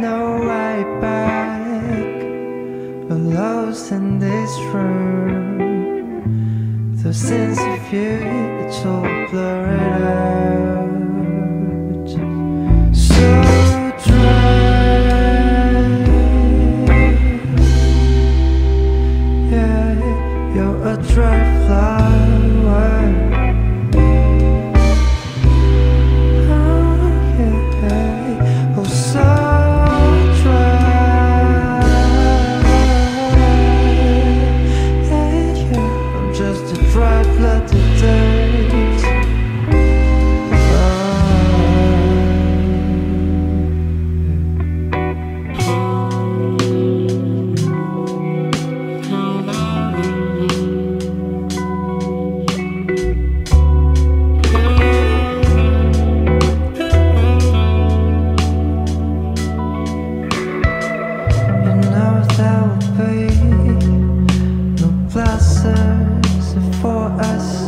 no way back. We're lost in this room. The sense of you, it's all blurred out. for us.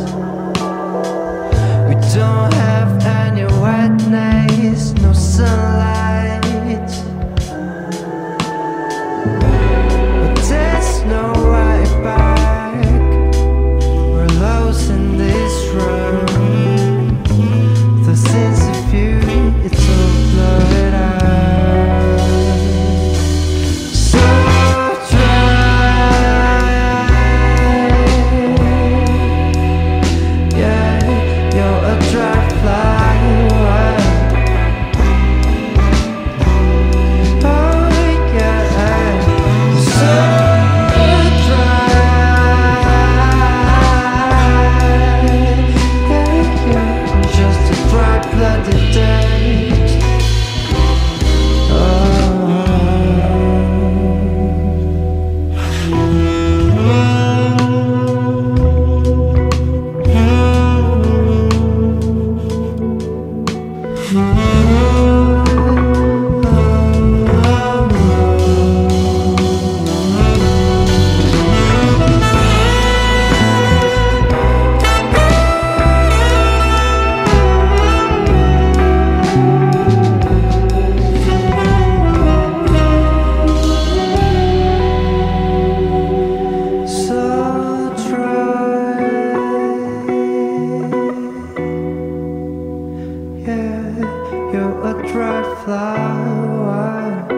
Yeah, you're a dry flower.